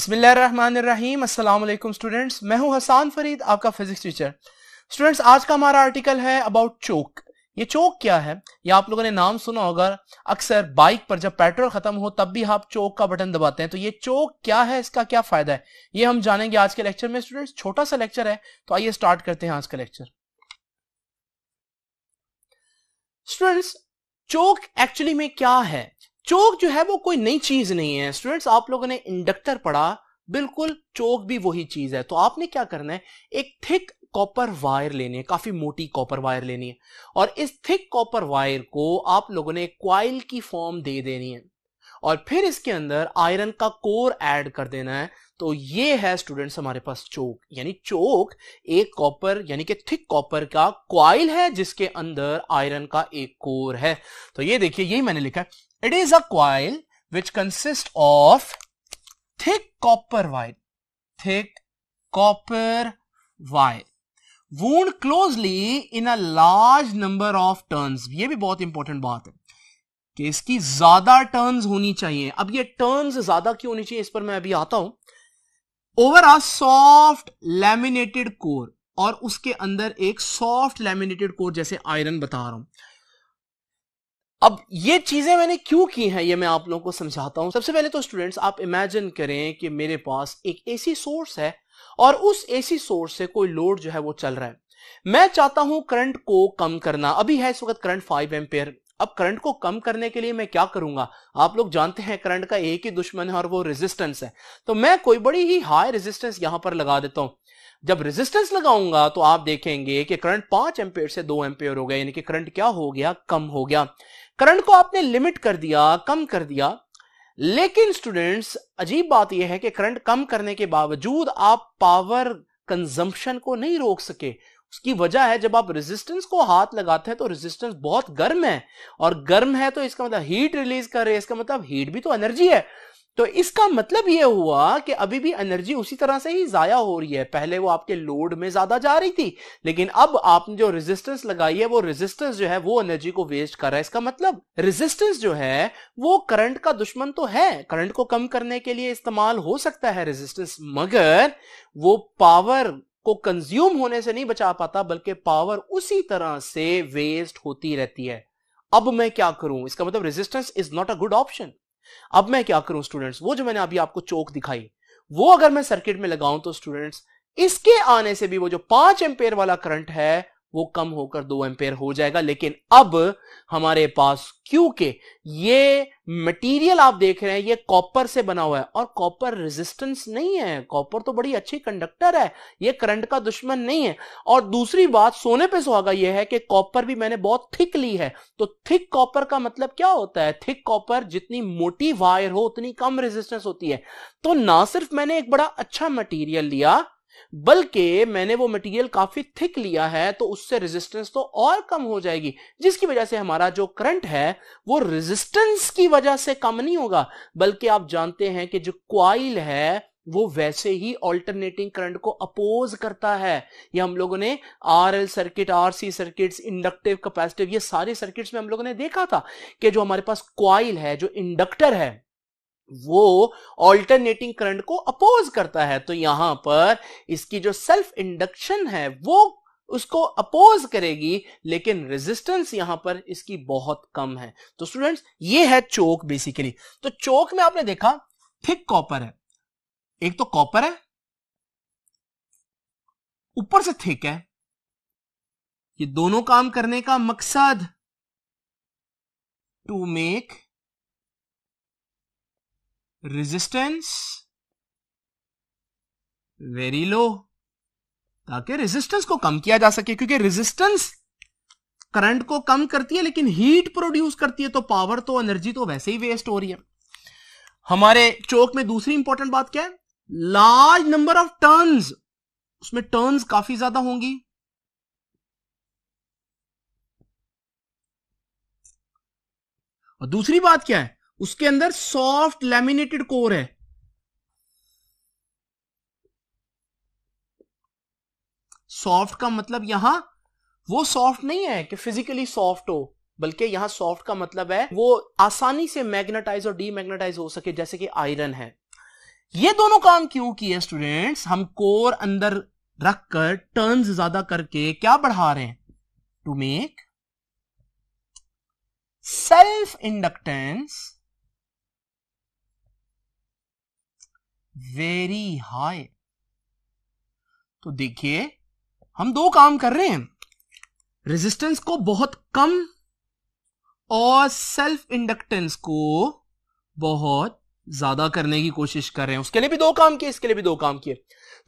अस्सलाम वालेकुम स्टूडेंट्स, मैं हूँ हसान फरीद, आपका फिजिक्स टीचर। स्टूडेंट्स, आज का हमारा आर्टिकल है अबाउट चोक ये चोक क्या है? ये आप लोगों ने नाम सुना होगा, अक्सर बाइक पर जब पेट्रोल खत्म हो, तब भी आप चोक का बटन दबाते हैं। तो ये चोक क्या है? इसका क्या फ़ायदा है? ये हम जानेंगे आज के लेक्चर में। स्टूडेंट्स, छोटा सा लेक्चर है तो आइए स्टार्ट करते हैं आज का लेक्चर स्टूडेंट्स चोक एक्चुअली में क्या है? चोक जो है वो कोई नई चीज़ नहीं है स्टूडेंट्स आप लोगों ने इंडक्टर पढ़ा, बिल्कुल चोक भी वही चीज़ है। तो आपने क्या करना है, एक थिक कॉपर वायर लेनी है, काफ़ी मोटी कॉपर वायर लेनी है। और इस थिक कॉपर वायर को आप लोगों ने क्वाइल की फॉर्म दे देनी है। और फिर इसके अंदर आयरन का कोर ऐड कर देना है तो ये है स्टूडेंट्स हमारे पास चोक यानी चोक एक कॉपर यानी कि थिक कॉपर का क्वाइल है, जिसके अंदर आयरन का एक कोर है तो ये देखिए, यही मैंने लिखा है it is a coil which consists of thick copper wire. Thick copper wire. Wound closely in a large number of turns. ये भी बहुत इंपॉर्टेंट बात है कि इसकी ज़्यादा टर्न्स होनी चाहिए। अब ये टर्न्स ज़्यादा क्यों होनी चाहिए? इस पर मैं अभी आता हूँ। Over a soft laminated core और उसके अंदर एक सॉफ्ट लैमिनेटेड कोर जैसे आयरन बता रहा हूँ। अब ये चीज़ें मैंने क्यों की हैं, ये मैं आप लोगों को समझाता हूँ। सबसे पहले तो स्टूडेंट्स आप इमेजिन करें कि मेरे पास एक एसी सोर्स है और उस एसी सोर्स से कोई लोड जो है वो चल रहा है। मैं चाहता हूँ करंट को कम करना। अभी है इस वक्त करंट फाइव एम्पेयर अब करंट को कम करने के लिए मैं क्या करूँगा? आप लोग जानते हैं करंट का एक ही दुश्मन है और वो रेजिस्टेंस है। तो मैं कोई बड़ी ही हाई रेजिस्टेंस यहाँ पर लगा देता हूँ। जब रेजिस्टेंस लगाऊँगा तो आप देखेंगे कि करंट पाँच एम्पेयर से दो एम्पेयर हो गया यानी कि करंट क्या हो गया? कम हो गया। करंट को आपने लिमिट कर दिया, कम कर दिया। लेकिन स्टूडेंट्स अजीब बात यह है कि करंट कम करने के बावजूद आप पावर कंजम्पशन को नहीं रोक सके। उसकी वजह है, जब आप रेजिस्टेंस को हाथ लगाते हैं तो रेजिस्टेंस बहुत गर्म है। और गर्म है तो इसका मतलब हीट रिलीज़ कर रहे हैं। इसका मतलब हीट भी तो एनर्जी है। तो इसका मतलब यह हुआ कि अभी भी एनर्जी उसी तरह से ही जाया हो रही है। पहले वो आपके लोड में ज़्यादा जा रही थी, लेकिन अब आपने जो रेजिस्टेंस लगाई है, वो रेजिस्टेंस जो है, वो एनर्जी को वेस्ट कर रहा है। इसका मतलब रेजिस्टेंस जो है, वो करंट का दुश्मन तो है। करंट को कम करने के लिए इस्तेमाल हो सकता है रेजिस्टेंस मगर वो पावर को कंज्यूम होने से नहीं बचा पाता, बल्कि पावर उसी तरह से वेस्ट होती रहती है। अब मैं क्या करूँ? इसका मतलब resistance is not a good option अब मैं क्या करूँ स्टूडेंट्स वो जो मैंने अभी आपको चौक दिखाई, वो अगर मैं सर्किट में लगाऊँ तो स्टूडेंट्स इसके आने से भी वो जो पाँच एम्पेयर वाला करंट है वो कम होकर दो एम्पेयर हो जाएगा। लेकिन अब हमारे पास क्योंकि ये मटेरियल आप देख रहे हैं, ये कॉपर से बना हुआ है। और कॉपर रेजिस्टेंस नहीं है। कॉपर तो बड़ी अच्छी कंडक्टर है। ये करंट का दुश्मन नहीं है। और दूसरी बात, सोने पे सुहागा ये है कि कॉपर भी मैंने बहुत थिक ली है। तो थिक कॉपर का मतलब क्या होता है? थिक कॉपर जितनी मोटी वायर हो, उतनी कम रेजिस्टेंस होती है। तो ना सिर्फ़ मैंने एक बड़ा अच्छा मटीरियल लिया बल्कि मैंने वो मटेरियल काफ़ी थिक लिया है तो उससे रेजिस्टेंस तो और कम हो जाएगी, जिसकी वजह से हमारा जो करंट है, वो रेजिस्टेंस की वजह से कम नहीं होगा। बल्कि आप जानते हैं कि जो क्वाइल है, वो वैसे ही ऑल्टरनेटिंग करंट को अपोज करता है। ये हम लोगों ने R L circuit R C circuit inductive capacitive ये सारे सर्किट्स में हम लोगों ने देखा था कि जो हमारे पास क्वाइल है, जो इंडक्टर है वो ऑल्टरनेटिंग करंट को अपोज करता है। तो यहाँ पर इसकी जो सेल्फ इंडक्शन है, वो उसको अपोज करेगी, लेकिन रेजिस्टेंस यहाँ पर इसकी बहुत कम है। तो स्टूडेंट्स ये है चोक बेसिकली तो चोक में आपने देखा थिक कॉपर है। एक तो कॉपर है। ऊपर से थिक है। ये दोनों काम करने का मकसद to make resistance very low ताकि रेजिस्टेंस को कम किया जा सके, क्योंकि रेजिस्टेंस करंट को कम करती है, लेकिन हीट प्रोड्यूस करती है तो पावर तो एनर्जी तो वैसे ही वेस्ट हो रही है। हमारे चौक में दूसरी इंपॉर्टेंट बात क्या है? लार्ज नंबर ऑफ़ टर्न्स उसमें टर्न्स काफ़ी ज़्यादा होंगी। और दूसरी बात क्या है? उसके अंदर सॉफ्ट लेमिनेटेड कोर है। सॉफ्ट का मतलब यहाँ वो सॉफ्ट नहीं है कि फिजिकली सॉफ्ट हो, बल्कि यहाँ सॉफ्ट का मतलब है वो आसानी से मैग्नेटाइज और डीमैग्नेटाइज हो सके, जैसे कि आयरन है। ये दोनों काम क्यों किए स्टूडेंट्स हम कोर अंदर रखकर टर्न्स ज़्यादा करके क्या बढ़ा रहे हैं? To make self inductance very high तो देखिए, हम दो काम कर रहे हैं। रेजिस्टेंस को बहुत कम और सेल्फ इंडक्टेंस को बहुत ज़्यादा करने की कोशिश कर रहे हैं। उसके लिए भी दो काम किए, इसके लिए भी दो काम किए।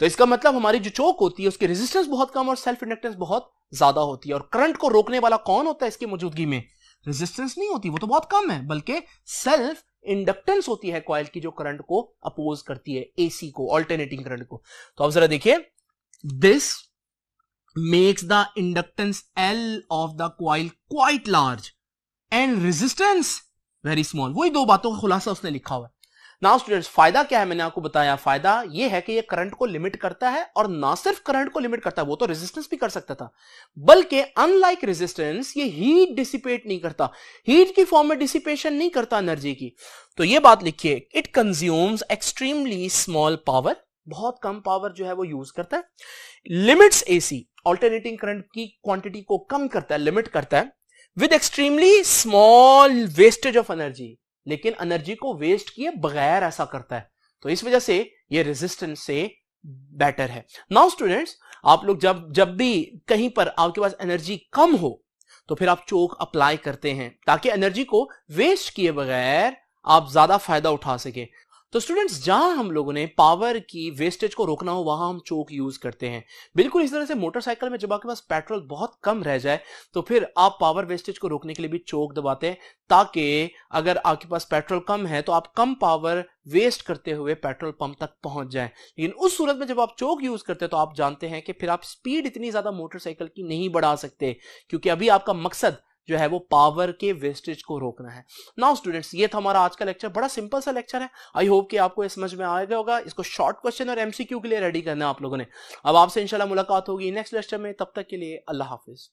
तो इसका मतलब हमारी जो चौक होती है, उसकी रेजिस्टेंस बहुत कम और सेल्फ इंडक्टेंस बहुत ज़्यादा होती है। और करंट को रोकने वाला कौन होता है इसकी मौजूदगी में? रेजिस्टेंस नहीं होती, वो तो बहुत कम है, बल्कि सेल्फ इंडक्टेंस होती है कॉयल की जो करंट को अपोज करती है एसी को ऑल्टरनेटिंग करंट को। तो आप जरा देखिए this makes the inductance L of the coil quite large and resistance very small वही दो बातों का खुलासा उसने लिखा हुआ है। नाउ स्टूडेंट्स फ़ायदा क्या है? मैंने आपको बताया, फ़ायदा ये है कि ये करंट को लिमिट करता है और ना सिर्फ़ करंट को लिमिट करता है, वो तो रेजिस्टेंस भी कर सकता था, बल्कि अनलाइक रेजिस्टेंस ये हीट डिसिपेट नहीं करता। हीट की फॉर्म में डिसिपेशन नहीं करता एनर्जी की। तो ये बात लिखिए it consumes extremely small power बहुत कम पावर जो है वो यूज़ करता है। लिमिट्स एसी ऑल्टरनेटिंग करंट की क्वांटिटी को कम करता है लिमिट करता है with extremely small wastage of energy लेकिन एनर्जी को वेस्ट किए बगैर ऐसा करता है। तो इस वजह से ये रेजिस्टेंस से बेटर है। नाउ स्टूडेंट्स आप लोग जब जब भी कहीं पर आपके पास एनर्जी कम हो तो फिर आप चोक अप्लाई करते हैं, ताकि एनर्जी को वेस्ट किए बगैर आप ज़्यादा फ़ायदा उठा सके। तो स्टूडेंट्स जहाँ हम लोगों ने पावर की वेस्टेज को रोकना हो, वहाँ हम चोक यूज़ करते हैं। बिल्कुल इस तरह से मोटरसाइकिल में जब आपके पास पेट्रोल बहुत कम रह जाए तो फिर आप पावर वेस्टेज को रोकने के लिए भी चोक दबाते हैं, ताकि अगर आपके पास पेट्रोल कम है तो आप कम पावर वेस्ट करते हुए पेट्रोल पंप तक पहुँच जाए। लेकिन उस सूरत में जब आप चोक यूज़ करते हैं तो आप जानते हैं कि फिर आप स्पीड इतनी ज़्यादा मोटरसाइकिल की नहीं बढ़ा सकते, क्योंकि अभी आपका मकसद जो है वो पावर के वेस्टेज को रोकना है। नाउ स्टूडेंट्स ये था हमारा आज का लेक्चर बड़ा सिंपल सा लेक्चर है। आई होप कि आपको समझ में आएगा होगा। इसको शॉर्ट क्वेश्चन और एमसीक्यू के लिए रेडी करना आप लोगों ने। अब आपसे इंशाल्लाह मुलाकात होगी नेक्स्ट लेक्चर में। तब तक के लिए अल्लाह हाफिज।